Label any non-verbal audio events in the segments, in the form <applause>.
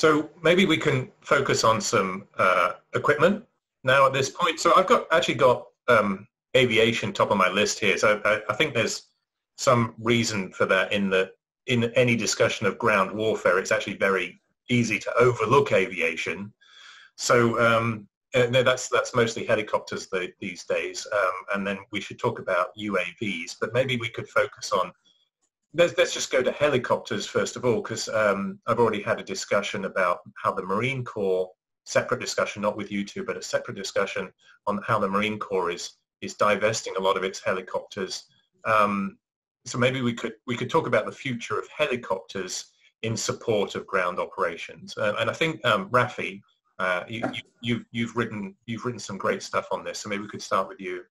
So maybe we can focus on some uh, equipment now at this point. So I've got actually got um, aviation top of my list here. So I, I, think there's some reason for that in the in any discussion of ground warfare. It's actually very easy to overlook aviation. So um, uh, that's that's mostly helicopters the, these days, um, and then we should talk about UAVs. But maybe we could focus on. Let's, let's just go to helicopters first of all, because um, I've already had a discussion about how the Marine Corps separate discussion, not with you two, but a separate discussion on how the Marine Corps is is divesting a lot of its helicopters. Um, so maybe we could we could talk about the future of helicopters in support of ground operations. Uh, and I think um, Rafi, uh, you, you, you've you've written you've written some great stuff on this. So maybe we could start with you.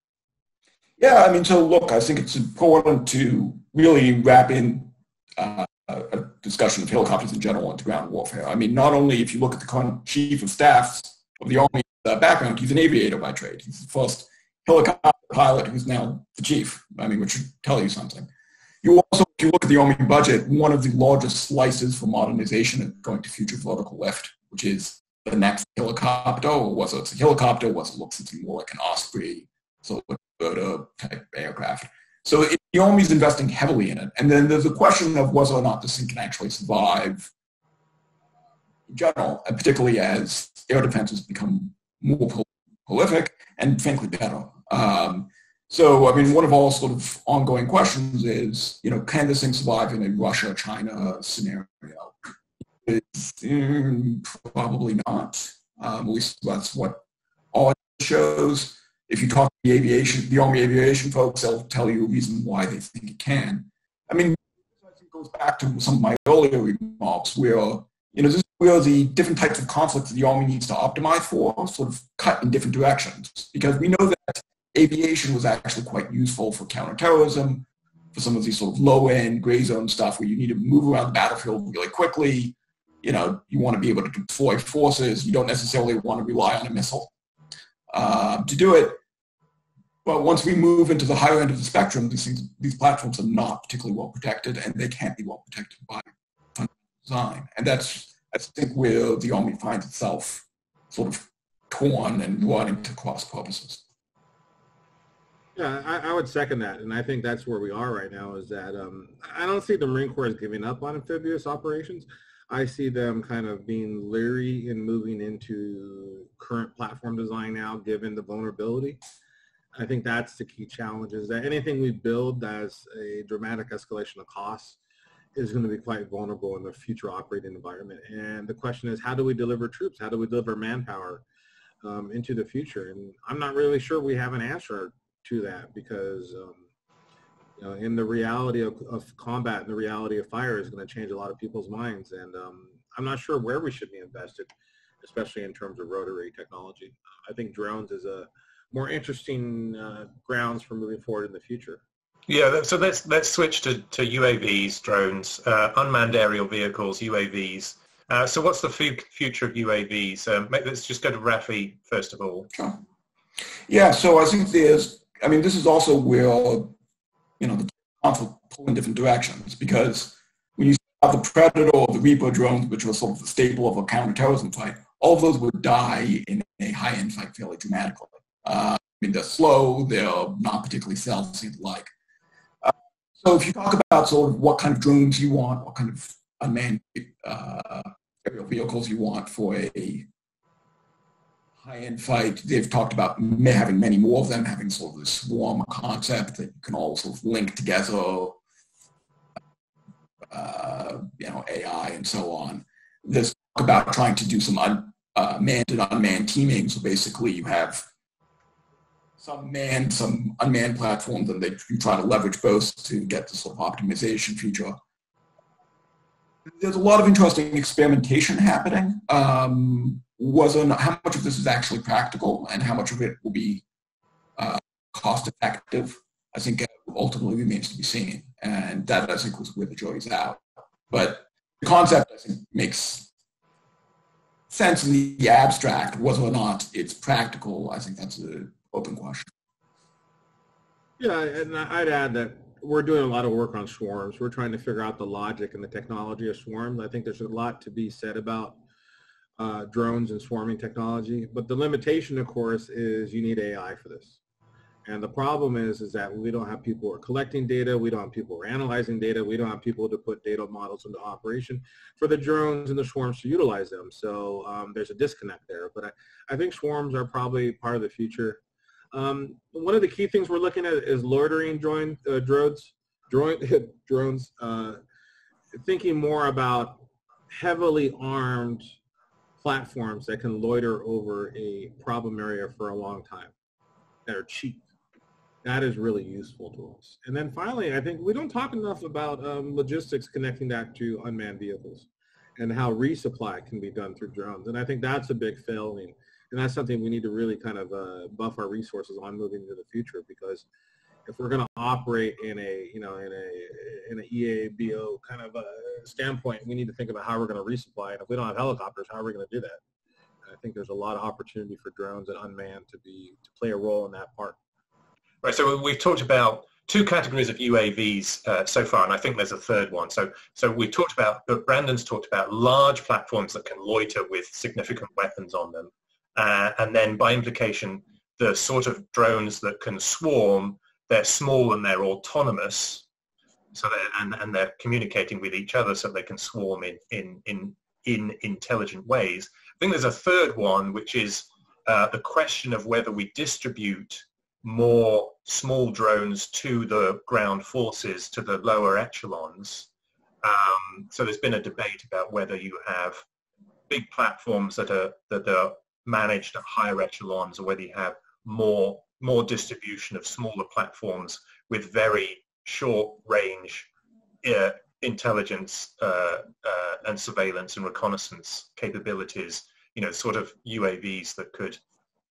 Yeah, I mean, so look, I think it's important to really wrap in uh, a discussion of helicopters in general into ground warfare. I mean, not only if you look at the current chief of staff of the Army uh, background, he's an aviator by trade. He's the first helicopter pilot who's now the chief. I mean, which should tell you something. You also, if you look at the Army budget, one of the largest slices for modernization is going to future vertical lift, which is the next helicopter, or was it a helicopter, was it looks something more like an Osprey, so a type aircraft. So the Army's investing heavily in it. And then there's a question of whether or not this thing can actually survive in general, and particularly as air defense has become more prolific and frankly better. Um, so, I mean, one of all sort of ongoing questions is, you know, can this thing survive in a Russia-China scenario? It's, mm, probably not. Um, at least that's what all shows if you talk to the aviation, the Army aviation folks, they'll tell you a reason why they think it can. I mean, I think goes back to some of my earlier remarks where, you know, this is where the different types of conflicts the Army needs to optimize for sort of cut in different directions. Because we know that aviation was actually quite useful for counterterrorism, for some of these sort of low-end gray zone stuff where you need to move around the battlefield really quickly. You know, you want to be able to deploy forces. You don't necessarily want to rely on a missile uh, to do it. But once we move into the higher end of the spectrum, these things, these platforms are not particularly well protected, and they can't be well protected by design. And that's, I think, where the Army finds itself sort of torn and running to cross purposes. Yeah, I, I, would second that, and I think that's where we are right now. Is that um, I don't see the Marine Corps giving up on amphibious operations. I see them kind of being leery in moving into current platform design now, given the vulnerability. I think that's the key challenge is that anything we build as a dramatic escalation of costs is going to be quite vulnerable in the future operating environment. And the question is, how do we deliver troops? How do we deliver manpower um, into the future? And I'm not really sure we have an answer to that because um, you know, in the reality of, of, combat and the reality of fire is going to change a lot of people's minds. And um, I'm not sure where we should be invested, especially in terms of rotary technology. I think drones is a more interesting uh, grounds for moving forward in the future. Yeah, so let's let's switch to, to UAVs, drones, uh, unmanned aerial vehicles, UAVs. Uh, so what's the f- future of UAVs? Um, let's just go to Rafi first of all. Sure. Yeah, so I think there's, I mean, this is also where, you know, the conflict pull in different directions because when you have the Predator or the Reaper drones, which are sort of the staple of a counterterrorism fight, all of those would die in a high-end fight fairly dramatically. Uh, I mean, they're slow, they're not particularly stealthy, like. Uh, so if you talk about sort of what kind of drones you want, what kind of unmanned uh, aerial vehicles you want for a high-end fight, they've talked about having many more of them, having sort of this swarm concept that you can all sort of link together, uh, you know, AI and so on. There's talk about trying to do some un, uh, manned and unmanned teaming. So basically you have some manned, some unmanned platforms, and they try to leverage both to get the sort of optimization feature. There's a lot of interesting experimentation happening. Um, not, how much of this is actually practical and how much of it will be uh, cost effective, I think ultimately remains to be seen. And that I think was where the jury's out. But the concept I think makes sense in the abstract. Whether or not it's practical, I think that's a Yeah, and I'd add that we're doing a lot of work on swarms. We're trying to figure out the logic and the technology of swarms. I think there's a lot to be said about uh, drones and swarming technology. But the limitation, of course, is you need AI for this. And the problem is, is that we don't have people who are collecting data. We don't have people who are analyzing data. We don't have people to put data models into operation for the drones and the swarms to utilize them. So um, there's a disconnect there. But I, I think swarms are probably part of the future. Um, one of the key things we're looking at is loitering drone, uh, drones, drone, <laughs> drones uh, thinking more about heavily armed platforms that can loiter over a problem area for a long time that are cheap. That is really useful to us. And then finally, I think we don't talk enough about um, logistics connecting that to unmanned vehicles and how resupply can be done through drones. And I think that's a big failing. And that's something we need to really kind of uh, buff our resources on moving into the future because if we're going to operate in a, you know, in a, in an EABO kind of standpoint, we need to think about how we're going to resupply. And if we don't have helicopters, how are we going to do that? And I think there's a lot of opportunity for drones and unmanned to be, to play a role in that part. Right. So we've talked about two categories of UAVs uh, so far, and I think there's a third one. So, so we talked about, but Brandon's talked about large platforms that can loiter with significant weapons on them, uh, and then by implication, the sort of drones that can swarm. They're small and they're autonomous, so they're, and, and they're communicating with each other, so they can swarm in in in in intelligent ways. I think there's a third one, which is uh, the question of whether we distribute more small drones to the ground forces, to the lower echelons. Um, so there's been a debate about whether you have big platforms that are that are managed at higher echelons, or whether you have more more distribution of smaller platforms with very short range uh, intelligence uh, uh, and surveillance and reconnaissance capabilities. You know, sort of UAVs that could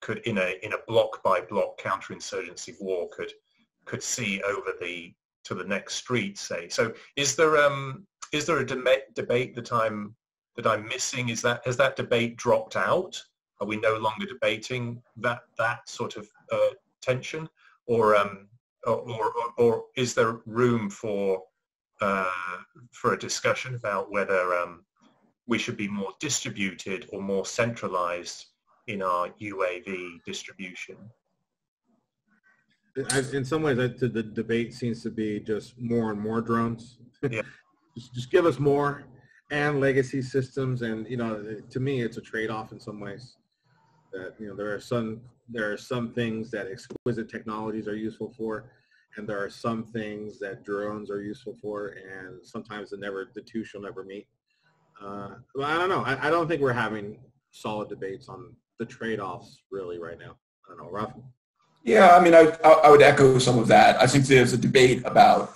could in a in a block by block counterinsurgency war could could see over the to the next street say so is there um is there a de- debate that i'm that i'm missing is that has that debate dropped out are we no longer debating that that sort of uh, tension or um or, or, or is there room for uh, for a discussion about whether um, we should be more distributed or more centralized in our UAV distribution. In some ways, the debate seems to be just more and more drones. <laughs> Yeah. just, just give us more and legacy systems. And, you know, to me, it's a trade-off in some ways that, you know, there are some, there are some things that exquisite technologies are useful for, and there are some things that drones are useful for, and sometimes the never, the two shall never meet. Uh, well, I don't know. I, I don't think we're having solid debates on the trade-offs really right now? I don't know, Rafi. Yeah, I mean, I, I would echo some of that. I think there's a debate about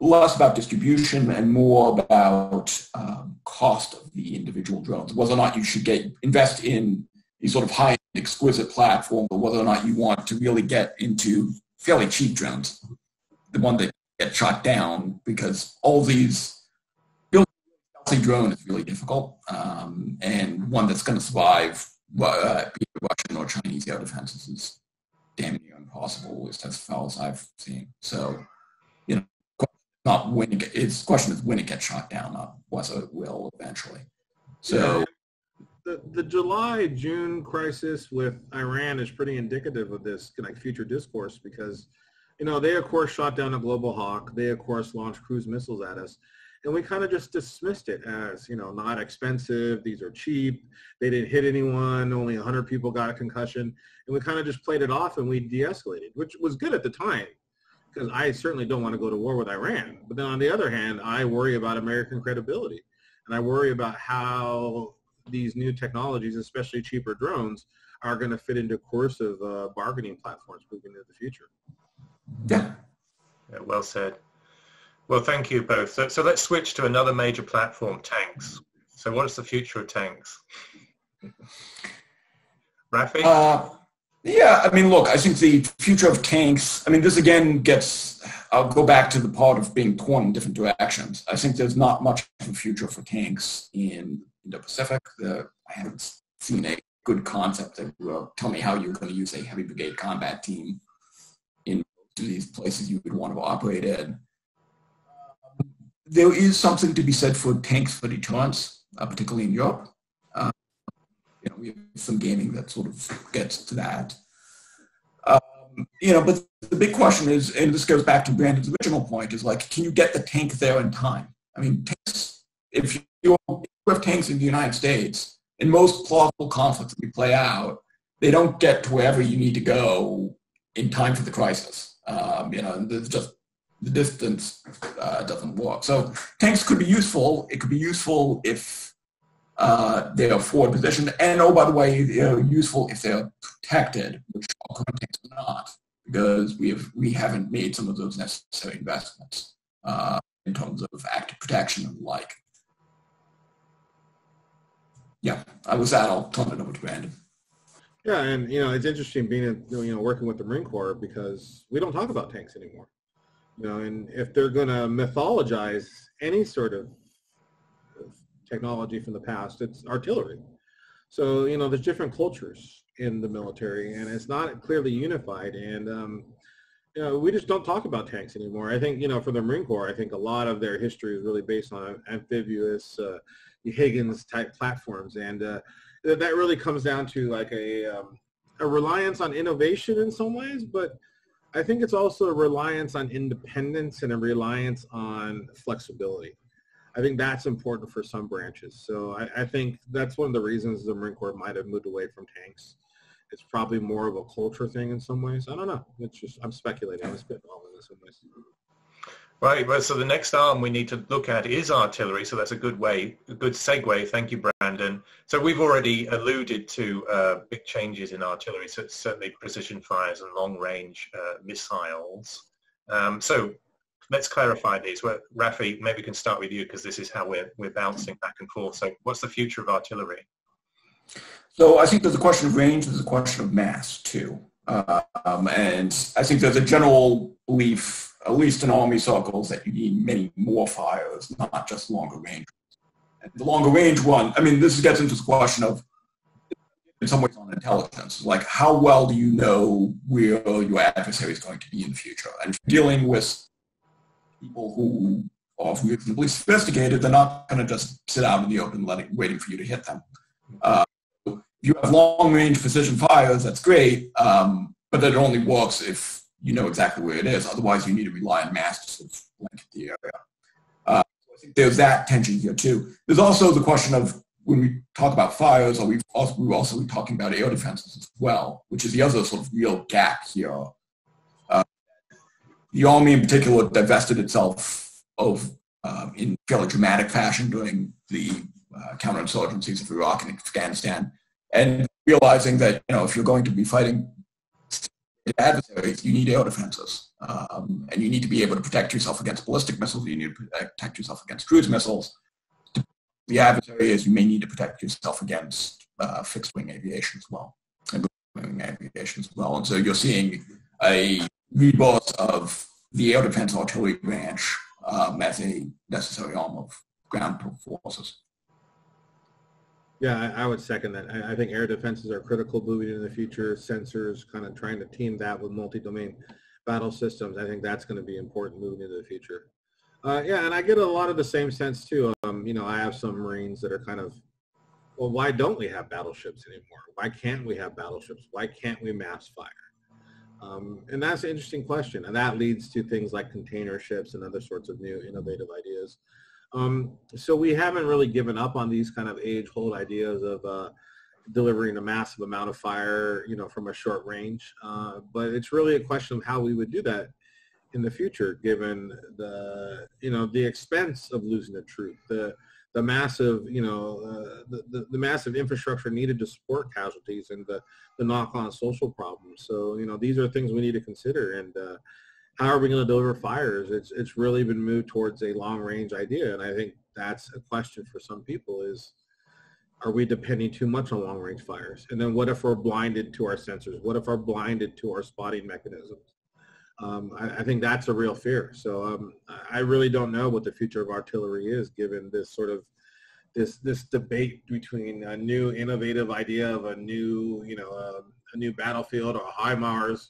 less about distribution and more about um, cost of the individual drones, whether or not you should get invest in these sort of high exquisite platform, or whether or not you want to really get into fairly cheap drones, the one that get shot down because all these stealthy drone is really difficult um, and one that's going to survive uh, Russian or Chinese air defenses is damn near impossible, at least as far as I've seen. So, you know, not when it, it's question is when it gets shot down, not whether it will eventually. So. Yeah. The, the July June crisis with Iran is pretty indicative of this like future discourse because you know they of course shot down a global hawk they of course launched cruise missiles at us and we kind of just dismissed it as you know not expensive these are cheap they didn't hit anyone only 100 people got a concussion and we kind of just played it off and we de-escalated which was good at the time because i certainly don't want to go to war with iran but then on the other hand i worry about american credibility and i worry about how these new technologies especially cheaper drones are going to fit into coercive uh, bargaining platforms moving into the future yeah. yeah well said well, thank you both. So, so let's switch to another major platform, tanks. So what is the future of tanks? <laughs> Rafi? Uh, yeah, I mean, look, I think the future of tanks, I mean, this again gets, I'll go back to the part of being torn in different directions. I think there's not much of a future for tanks in Indo-Pacific. The, I haven't seen a good concept that will tell me how you're going to use a heavy brigade combat team in these places you would want to operate in there is something to be said for tanks for deterrence. uh, particularly in Europe. You know, we have some gaming that sort of gets to that. Um, you know, but the big question is, and this goes back to Brandon's original point, is like, can you get the tank there in time? I mean, tanks, if you have tanks in the United States, in most plausible conflicts that we play out, they don't get to wherever you need to go in time for the crisis. Um, you know, there's just the distance uh, doesn't work. So tanks could be useful. It could be useful if uh, they are forward positioned, and oh, by the way, they're useful if they're protected, which all tanks are not, because we have we haven't made some of those necessary investments uh, in terms of active protection and the like. Yeah, I was that. I'll turn it over to Brandon. Yeah, and you know it's interesting being you know working with the Marine Corps because we don't talk about tanks anymore. You know, and if they're going to mythologize any sort of technology from the past, it's artillery. So you know, there's different cultures in the military, and it's not clearly unified. And um, you know, we just don't talk about tanks anymore. I think you know, for the Marine Corps, I think a lot of their history is really based on amphibious uh, Higgins type platforms, and uh, that really comes down to like a um, a reliance on innovation in some ways, but I think it's also a reliance on independence and a reliance on flexibility. I think that's important for some branches. So I, I, think that's one of the reasons the Marine Corps might have moved away from tanks. It's probably more of a culture thing in some ways. I don't know. It's just I'm speculating. I'm spitballing in some ways. Right. Well, so the next arm we need to look at is artillery. So that's a good way, a good segue. Thank you, Brandon. So we've already alluded to uh, big changes in artillery. So certainly precision fires and long-range uh, missiles. Um, so let's clarify these. Well, Rafi, maybe we can start with you because this is how we're we're bouncing back and forth. So what's the future of artillery? So I think there's a question of range. There's a question of mass too. Um, and I think there's a general belief at least in army circles, that you need many more fires, not just longer range. And the longer range one, I mean, this gets into the question of, in some ways, on intelligence. Like, how well do you know where your adversary is going to be in the future? And dealing with people who are reasonably sophisticated, they're not going to just sit out in the open letting, waiting for you to hit them. Uh, if you have long-range precision fires, that's great, um, but that only works if you know exactly where it is. Otherwise, you need to rely on mass to blanket the area. Uh, I think there's that tension here too. There's also the question of when we talk about fires, or we've also, we are also talking about air defenses as well, which is the other sort of real gap here. The Army in particular divested itself of, um, in fairly dramatic fashion during the uh, counterinsurgencies of Iraq and Afghanistan, and realizing that you know if you're going to be fighting adversaries, you need air defenses. Um, and you need to be able to protect yourself against ballistic missiles. You need to protect yourself against cruise missiles. The adversary is you may need to protect yourself against uh, fixed wing aviation as well, and aviation as well. And so you're seeing a rebirth of the air defense artillery branch um, as a necessary arm of ground forces. Yeah, I, would second that. I, think air defenses are critical moving in the future. Sensors, kind of trying to team that with multi-domain battle systems. I think that's going to be important moving into the future. Uh, yeah, and I get a lot of the same sense too. Um, you know, I have some Marines that are kind of, well, why don't we have battleships anymore? Why can't we have battleships? Why can't we mass fire? Um, and that's an interesting question. And that leads to things like container ships and other sorts of new innovative ideas. Um, so we haven't really given up on these kind of age-old ideas of uh, delivering a massive amount of fire, you know, from a short range. Uh, but it's really a question of how we would do that in the future, given the, you know, the expense of losing the troop, the the massive, you know, uh, the, the, the, massive infrastructure needed to support casualties and the, the knock-on social problems. So, you know, these are things we need to consider. And uh, how are we going to deliver fires? It's it's really been moved towards a long range idea, and I think that's a question for some people: is are we depending too much on long range fires? And then what if we're blinded to our sensors? What if we're blinded to our spotting mechanisms? Um, I, I, think that's a real fear. So um, I really don't know what the future of artillery is, given this sort of this this debate between a new innovative idea of a new you know a, a new battlefield or HIMARS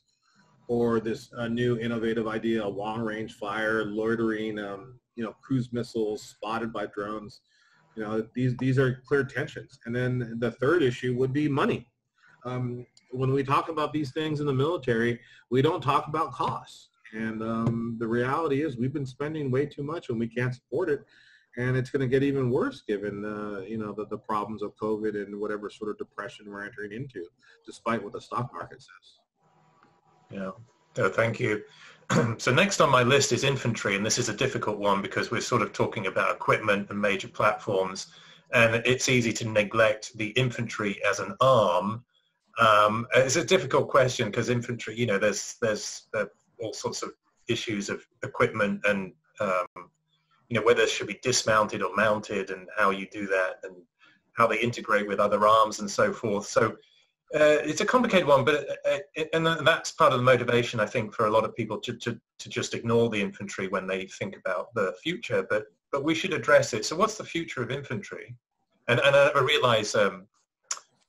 or this uh, new innovative idea, of long range fire, loitering, um, you know, cruise missiles spotted by drones. You know, these these are clear tensions. And then the third issue would be money. Um, when we talk about these things in the military, we don't talk about costs. And um, the reality is we've been spending way too much and we can't support it. And it's going to get even worse given, uh, you know, the, the problems of COVID and whatever sort of depression we're entering into, despite what the stock market says. Yeah, oh, thank you. <clears throat> so next on my list is infantry, and this is a difficult one because we're sort of talking about equipment and major platforms, and it's easy to neglect the infantry as an arm. Um, it's a difficult question because infantry, you know, there's there's uh, all sorts of issues of equipment and um, you know whether it should be dismounted or mounted and how you do that and how they integrate with other arms and so forth. So uh, it's a complicated one, but uh, it, and that's part of the motivation I think for a lot of people to, to, to just ignore the infantry when they think about the future. But but we should address it. So what's the future of infantry? And and I realize um,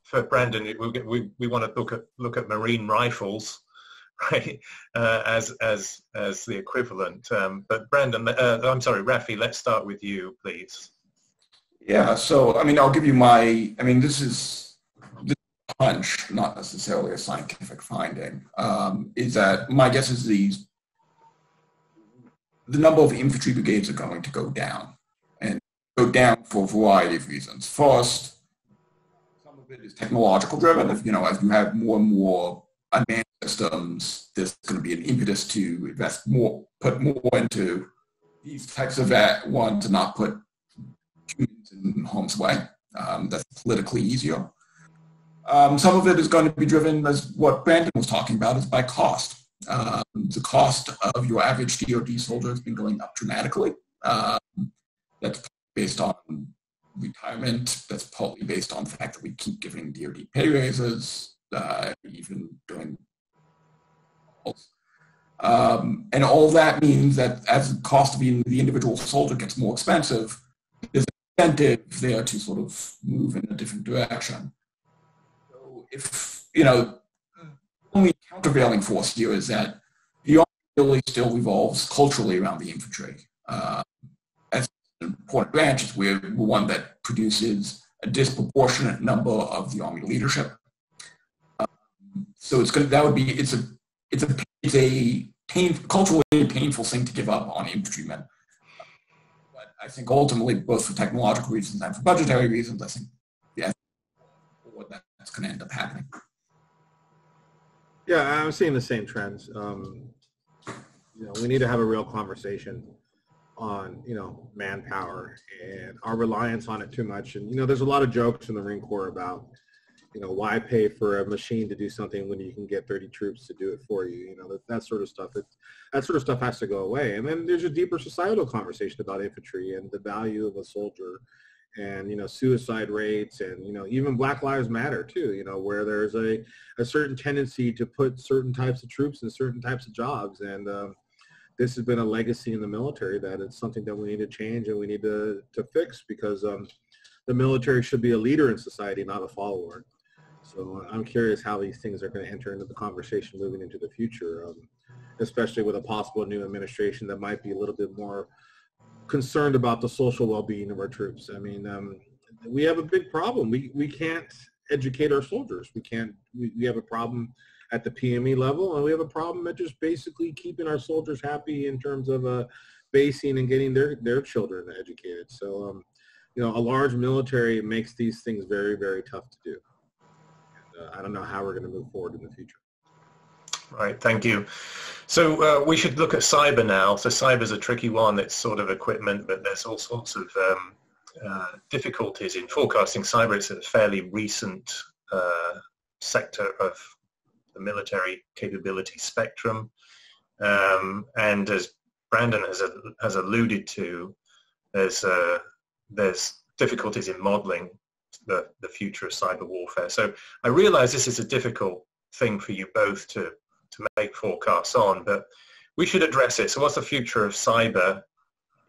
for Brandon, we, we, we want to look at look at marine rifles, <laughs> right, uh, as as as the equivalent. Um, but Brandon, uh, I'm sorry, Rafi, let's start with you, please. Yeah. So I mean, I'll give you my. I mean, this is a hunch, not necessarily a scientific finding, um, is that my guess is these the number of infantry brigades are going to go down and go down for a variety of reasons. First, some of it is technological driven. If you know, as you have more and more unmanned systems, there's going to be an impetus to invest more, put more into these types of ones to not put humans in harm's way. Um, that's politically easier. Um, some of it is going to be driven, as what Brandon was talking about, is by cost. Um, the cost of your average DoD soldier has been going up dramatically. Um, that's based on retirement. That's partly based on the fact that we keep giving DoD pay raises, uh, even doing. Um, and all that means that as the cost of being the individual soldier gets more expensive, there's an incentive there to sort of move in a different direction So if, you know, the only countervailing force here is that the army really still revolves culturally around the infantry. Uh, important branch, is we're one that produces a disproportionate number of the army leadership. Um, so it's going that would be it's a it's a it's a pain, culturally painful thing to give up on infantrymen. But I think ultimately, both for technological reasons and for budgetary reasons, I think yeah, what that's going to end up happening. Yeah, I'm seeing the same trends. Um, you know, we need to have a real conversation on you know manpower and our reliance on it too much. And you know, there's a lot of jokes in the Marine Corps about you know why pay for a machine to do something when you can get 30 troops to do it for you. You know, that, that sort of stuff. It, that sort of stuff has to go away. And then there's a deeper societal conversation about infantry and the value of a soldier and you know suicide rates and you know even black lives matter too you know where there's a, a certain tendency to put certain types of troops in certain types of jobs and um, this has been a legacy in the military that it's something that we need to change and we need to, to fix because um, the military should be a leader in society not a follower so i'm curious how these things are going to enter into the conversation moving into the future um, especially with a possible new administration that might be a little bit more concerned about the social well-being of our troops. I mean, um, we have a big problem. We we can't educate our soldiers. We can't. We, we have a problem at the PME level, and we have a problem at just basically keeping our soldiers happy in terms of uh, basing and getting their their children educated. So, um, you know, a large military makes these things very very tough to do. And, uh, I don't know how we're going to move forward in the future. Right, thank you. So uh, we should look at cyber now. So cyber is a tricky one. It's sort of equipment, but there's all sorts of um, uh, difficulties in forecasting cyber. It's a fairly recent uh, sector of the military capability spectrum. Um, and as Brandon has, has alluded to, there's, uh, there's difficulties in modeling the, the future of cyber warfare. So I realize this is a difficult thing for you both to to make forecasts on, but we should address it. So what's the future of cyber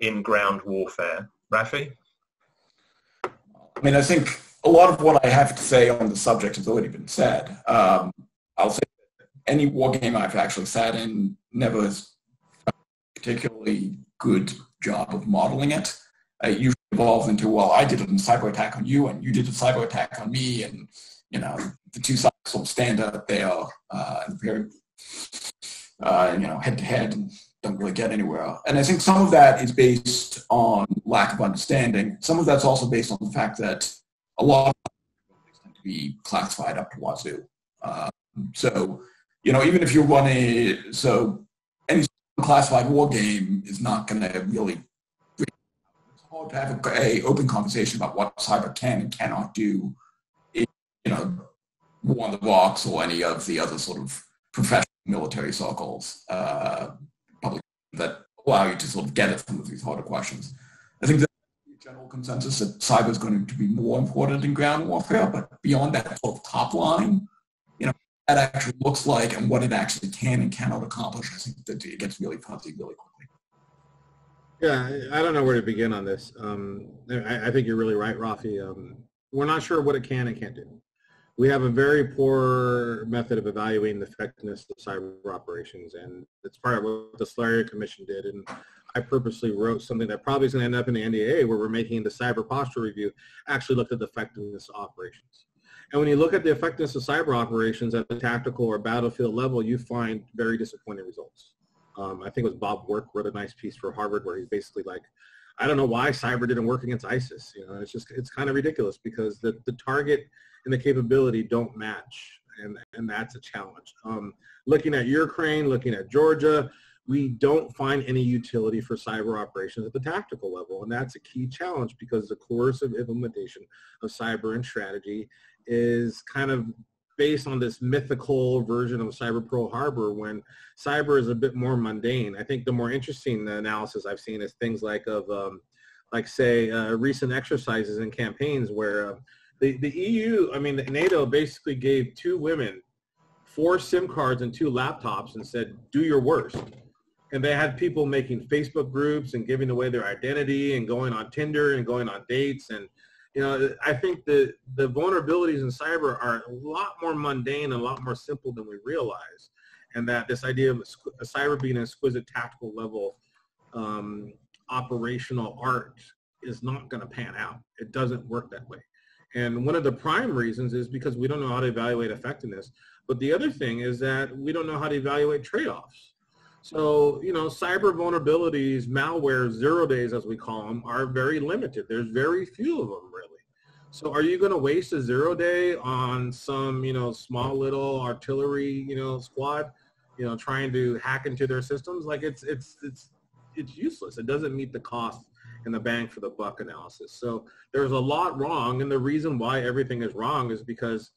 in ground warfare? Rafi? I mean, I think a lot of what I have to say on the subject has already been said. Um, I'll say any war game I've actually sat in never has a particularly good job of modeling it. Uh, usually evolves into, well, I did a cyber attack on you and you did a cyber attack on me. And, you know, the two sides will stand up there uh, very, uh, you know, head to head and don't really get anywhere. And I think some of that is based on lack of understanding. Some of that's also based on the fact that a lot of tend to be classified up to wazoo. Uh, so, you know, even if you run a, so any classified war game is not going to really it's hard to have a, a, open conversation about what cyber can and cannot do in, you know, War on the Rocks or any of the other sort of professional military circles uh, public that allow you to sort of get at some of these harder questions. I think the general consensus that cyber is going to be more important in ground warfare, but beyond that sort of top line, that actually looks like and what it actually can and cannot accomplish, I think that it gets really fuzzy really quickly. Yeah, I don't know where to begin on this. Um, I, I, think you're really right, Rafi. Um, we're not sure what it can and can't do. We have a very poor method of evaluating the effectiveness of cyber operations, and it's part of what the Solarium Commission did. And I purposely wrote something that probably is going to end up in the NDAA, where we're making the cyber posture review actually looked at the effectiveness of operations. And when you look at the effectiveness of cyber operations at the tactical or battlefield level, you find very disappointing results. Um, I think it was Bob Work wrote a nice piece for Harvard where he's basically like, I don't know why cyber didn't work against ISIS. You know, it's just it's kind of ridiculous because the, the target and the capability don't match, and and that's a challenge. Um, looking at Ukraine, looking at Georgia, we don't find any utility for cyber operations at the tactical level, and that's a key challenge because the coercive implementation of cyber and strategy is kind of based on this mythical version of Cyber Pearl Harbor when cyber is a bit more mundane. I think the more interesting analysis I've seen is things like of um, like say uh, recent exercises and campaigns where uh, the, the EU, I mean NATO basically gave two women four SIM cards and two laptops and said, do your worst. And they had people making Facebook groups and giving away their identity and going on Tinder and going on dates and you know, I think the, the vulnerabilities in cyber are a lot more mundane and a lot more simple than we realize. And that this idea of cyber being an exquisite tactical level um, operational art is not going to pan out. It doesn't work that way. And one of the prime reasons is because we don't know how to evaluate effectiveness. But the other thing is that we don't know how to evaluate trade-offs. So, you know, cyber vulnerabilities, malware, zero days as we call them, are very limited. There's very few of them really. So are you going to waste a zero day on some, you know, small little artillery, you know, squad, you know, trying to hack into their systems? Like it's, it's, it's, it's useless. It doesn't meet the cost and the bang for the buck analysis. So there's a lot wrong. And the reason why everything is wrong is because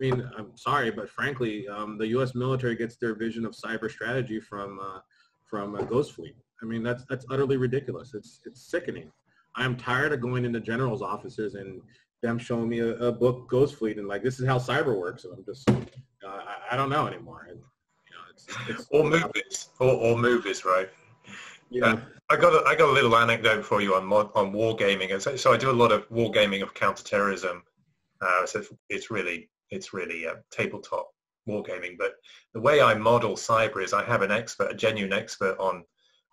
I mean, I'm sorry, but frankly, um, the U.S. military gets their vision of cyber strategy from uh, from uh, Ghost Fleet. I mean, that's that's utterly ridiculous. It's it's sickening. I'm tired of going into generals' offices and them showing me a, a book, Ghost Fleet, and like this is how cyber works. And I'm just, uh, I, I, don't know anymore. And, you know, it's, it's or movies, or, or movies, right? Yeah. Uh, I got a, I got a little anecdote for you on on wargaming. So, so I do a lot of wargaming of counterterrorism. Uh, so it's really it's really a tabletop wargaming. But the way I model cyber is I have an expert, a genuine expert on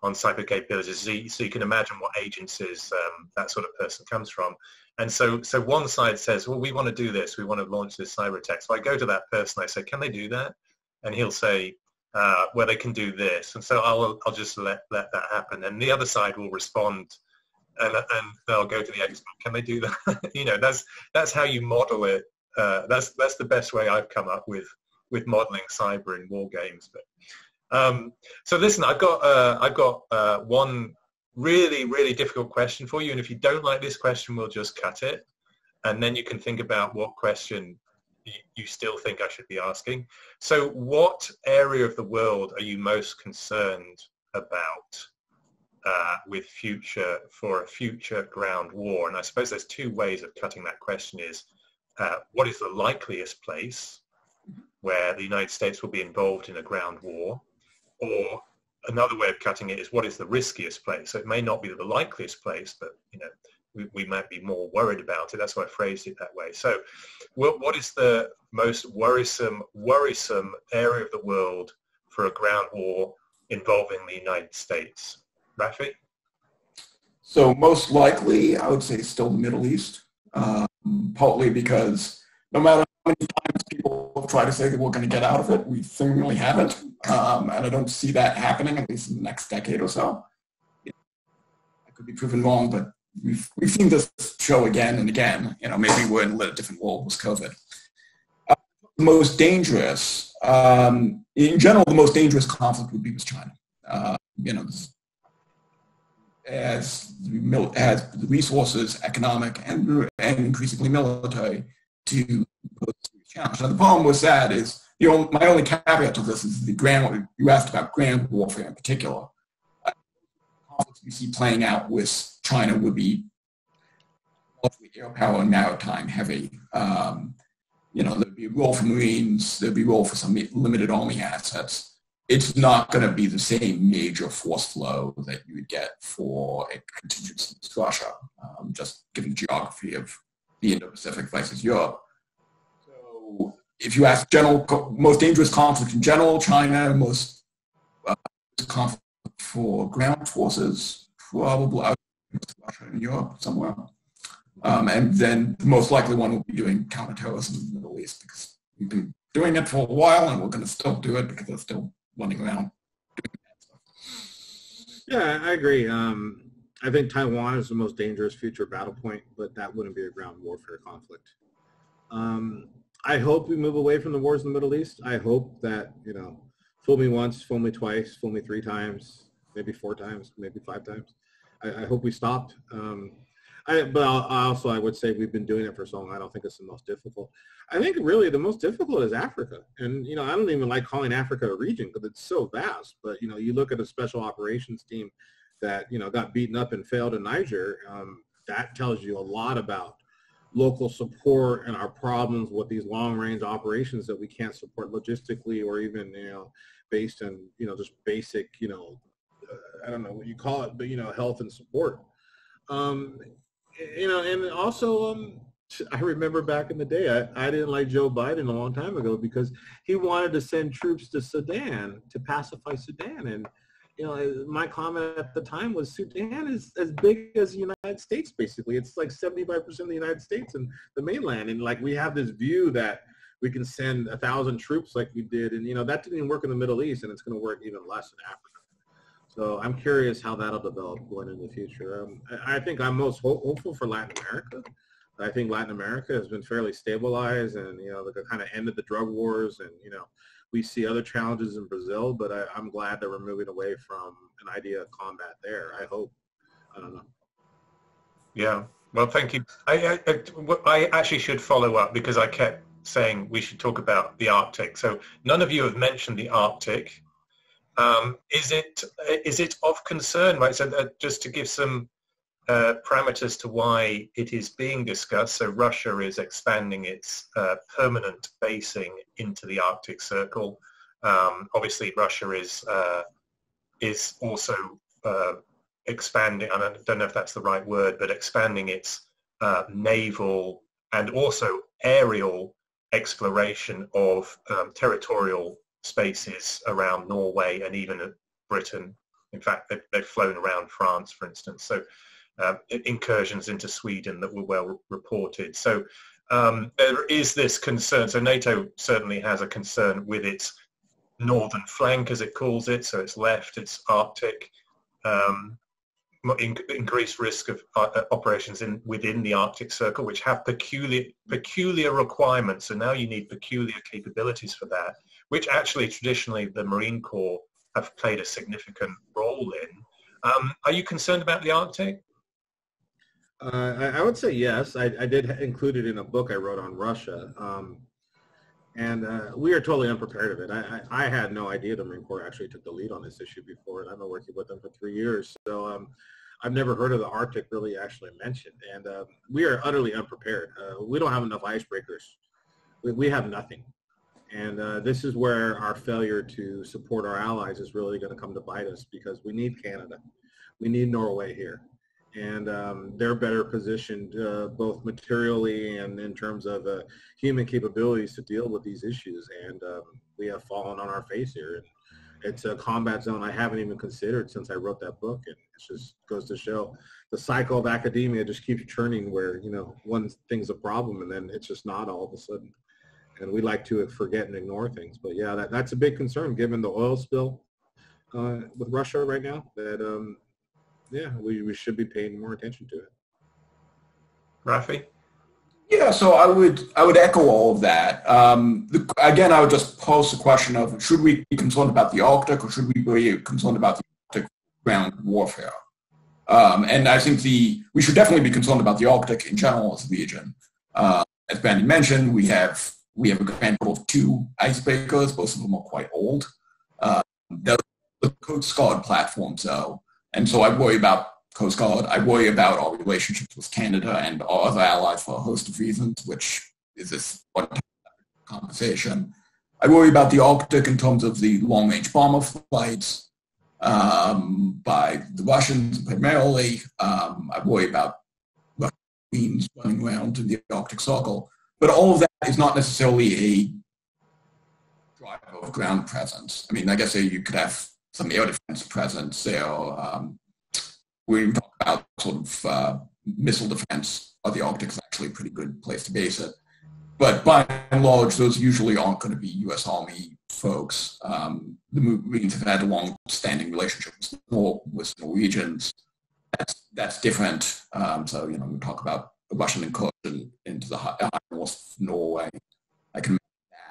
on cyber capabilities. So you, so you can imagine what agencies um, that sort of person comes from. And so, so one side says, well, we want to do this. We want to launch this cyber attack. So I go to that person. I say, can they do that? And he'll say, uh, well, they can do this. And so I'll, I'll just let, let that happen. And the other side will respond and, and they'll go to the expert. Can they do that? <laughs> you know, that's, that's how you model it uh, that's that's the best way I've come up with with modeling cyber in war games. But um, so listen, I've got uh, I've got uh, one really really difficult question for you, and if you don't like this question, we'll just cut it, and then you can think about what question you still think I should be asking. So what area of the world are you most concerned about uh, with future for a future ground war? And I suppose there's two ways of cutting that question is uh, what is the likeliest place where the United States will be involved in a ground war, or another way of cutting it is what is the riskiest place. So it may not be the likeliest place, but you know we, we might be more worried about it. That's why I phrased it that way. So what, what is the most worrisome, worrisome area of the world for a ground war involving the United States? Rafi? So most likely, I would say still the Middle East, um, partly because no matter how many times people try to say that we're going to get out of it, we seemingly haven't. Um, and I don't see that happening, at least in the next decade or so. I could be proven wrong, but we've, we've seen this show again and again. You know, maybe we're in a different world with COVID. Uh, the most dangerous, um, in general, the most dangerous conflict would be with China. Uh, you know, as has the resources, economic and, and increasingly military, to pose this challenge. Now, the problem with that is, you know, my only caveat to this is the ground, you asked about ground warfare in particular. Conflicts we see playing out with China would be mostly air power and maritime heavy. Um, you know, there'd be a role for Marines, there'd be a role for some limited army assets it's not going to be the same major force flow that you would get for a contingency in Russia, um, just given the geography of the Indo-Pacific versus Europe. So if you ask general, most dangerous conflict in general, China, most uh, conflict for ground forces, probably Russia and Europe somewhere. Um, and then the most likely one will be doing counterterrorism in the Middle East because we've been doing it for a while and we're going to still do it because it's still running around Yeah, I agree. Um, I think Taiwan is the most dangerous future battle point, but that wouldn't be a ground warfare conflict. Um, I hope we move away from the wars in the Middle East. I hope that, you know, fool me once, fool me twice, fool me three times, maybe four times, maybe five times. I, I hope we stopped. Um, I, but I also I would say we've been doing it for so long. I don't think it's the most difficult. I think really the most difficult is Africa, and you know I don't even like calling Africa a region because it's so vast. But you know you look at a special operations team that you know got beaten up and failed in Niger. Um, that tells you a lot about local support and our problems with these long range operations that we can't support logistically or even you know based on you know just basic you know uh, I don't know what you call it, but you know health and support. Um, you know, and also, um, I remember back in the day, I, I didn't like Joe Biden a long time ago because he wanted to send troops to Sudan to pacify Sudan. And, you know, my comment at the time was Sudan is as big as the United States, basically. It's like 75% of the United States and the mainland. And like we have this view that we can send a thousand troops like we did. And, you know, that didn't work in the Middle East and it's going to work even less in Africa. So I'm curious how that'll develop going in the future. Um, I think I'm most hopeful for Latin America. I think Latin America has been fairly stabilized and, you know, the kind of ended the drug wars and, you know, we see other challenges in Brazil, but I, am glad that we're moving away from an idea of combat there. I hope. I don't know. Yeah. Well, thank you. I, I, I actually should follow up because I kept saying we should talk about the Arctic. So none of you have mentioned the Arctic. Um, is it is it of concern, right? So uh, just to give some uh, parameters to why it is being discussed. So Russia is expanding its uh, permanent basing into the Arctic Circle. Um, obviously, Russia is uh, is also uh, expanding. I don't know if that's the right word, but expanding its uh, naval and also aerial exploration of um, territorial spaces around Norway and even Britain. In fact, they've, they've flown around France, for instance. So uh, incursions into Sweden that were well reported. So um, there is this concern. So NATO certainly has a concern with its northern flank, as it calls it. So it's left, it's Arctic. Um, in, increased risk of uh, uh, operations in within the Arctic Circle, which have peculiar peculiar requirements. So now you need peculiar capabilities for that which actually traditionally the Marine Corps have played a significant role in. Um, are you concerned about the Arctic? Uh, I, I, would say yes. I, I, did include it in a book I wrote on Russia. Um, and uh, we are totally unprepared of it. I, I, had no idea the Marine Corps actually took the lead on this issue before, and I've been working with them for three years. So um, I've never heard of the Arctic really actually mentioned. And uh, we are utterly unprepared. Uh, we don't have enough icebreakers. We, we have nothing. And uh, this is where our failure to support our allies is really going to come to bite us because we need Canada. We need Norway here. And um, they're better positioned uh, both materially and in terms of uh, human capabilities to deal with these issues. And um, we have fallen on our face here. And, it's a combat zone I haven't even considered since I wrote that book. And it just goes to show the cycle of academia just keeps churning where, you know, one thing's a problem and then it's just not all of a sudden. And we like to forget and ignore things. But yeah, that, that's a big concern given the oil spill uh, with Russia right now that, um, yeah, we, we should be paying more attention to it. Rafi? Yeah, so I would I would echo all of that. Um, the, again, I would just pose the question of should we be concerned about the Arctic or should we be concerned about the Arctic ground warfare? Um, and I think the we should definitely be concerned about the Arctic in general as a region. Uh, as Brandon mentioned, we have we have a grand total of two icebreakers. Both of them are quite old. Uh, the, the Coast Guard platforms, though, and so I worry about Coast Guard. I worry about our relationships with Canada and our other allies for a host of reasons, which is this conversation. I worry about the Arctic in terms of the long-range bomber flights um, by the Russians primarily. Um, I worry about Russians running around in the Arctic Circle. But all of that is not necessarily a driver of ground presence. I mean, I guess you could have some air defense presence there. Um, we talk about sort of uh, missile defense of the Arctic is actually a pretty good place to base it. But by and large, those usually aren't going to be U.S. Army folks. Um, the Marines have had a long-standing relationship with Norwegians. That's that's different. Um, so you know, we talk about the Russian incursion into the high north Norway. I can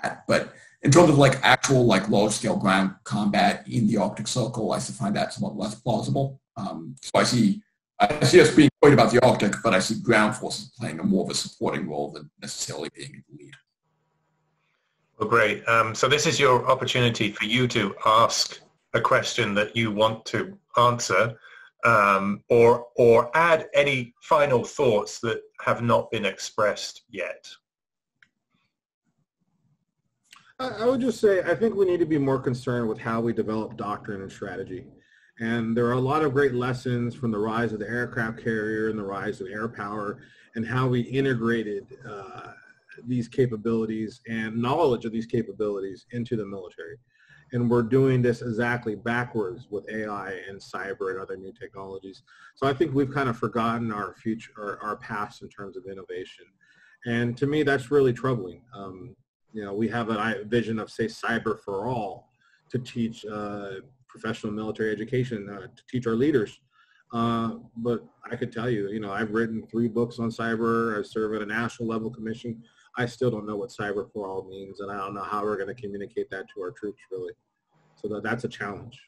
that, but in terms of like actual like large-scale ground combat in the Arctic Circle, I find that somewhat less plausible. Um, so I see, I see us being worried about the Arctic, but I see ground forces playing a more of a supporting role than necessarily being in the lead. Well, great. Um, so this is your opportunity for you to ask a question that you want to answer um, or, or add any final thoughts that have not been expressed yet. I would just say I think we need to be more concerned with how we develop doctrine and strategy. And there are a lot of great lessons from the rise of the aircraft carrier and the rise of air power and how we integrated uh, these capabilities and knowledge of these capabilities into the military. And we're doing this exactly backwards with AI and cyber and other new technologies. So I think we've kind of forgotten our future, our, our past in terms of innovation. And to me, that's really troubling. Um, you know, we have a vision of, say, cyber for all to teach uh, professional military education uh, to teach our leaders. Uh, but I could tell you, you know, I've written three books on cyber. I serve at a national level commission. I still don't know what cyber for means, and I don't know how we're going to communicate that to our troops, really. So that, that's a challenge.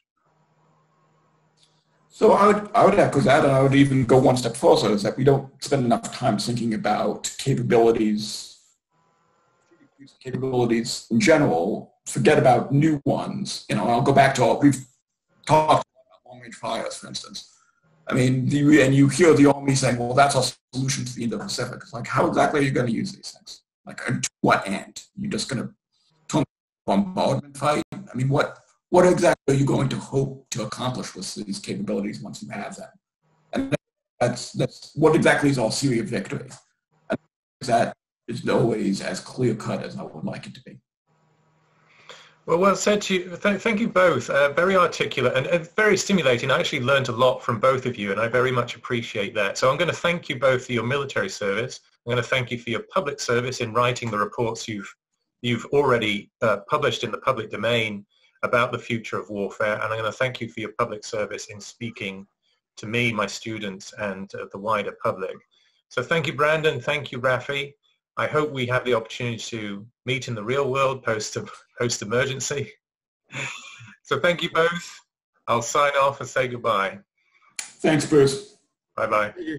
So I would, I would echo that, and I would even go one step further, is that we don't spend enough time thinking about capabilities capabilities in general, forget about new ones. You know, I'll go back to all, we've talked about long-range fires, for instance. I mean, the, and you hear the Army saying, well, that's our solution to the Indo-Pacific. It's like, how exactly are you going to use these things? Like, uh, to what end? You're just going to turn bombardment fight? I mean, what, what exactly are you going to hope to accomplish with these capabilities once you have them? And that's, that's what exactly is our Syria victory? Is that is always as clear cut as I would like it to be. Well, well said to you. Th- thank you both. Uh, very articulate and uh, very stimulating. I actually learned a lot from both of you, and I very much appreciate that. So I'm going to thank you both for your military service. I'm going to thank you for your public service in writing the reports you've you've already uh, published in the public domain about the future of warfare, and I'm going to thank you for your public service in speaking to me, my students, and uh, the wider public. So thank you, Brandon. Thank you, Rafi. I hope we have the opportunity to meet in the real world post <laughs> post emergency. so thank you both. I'll sign off and say goodbye. Thanks, Bruce. Bye bye.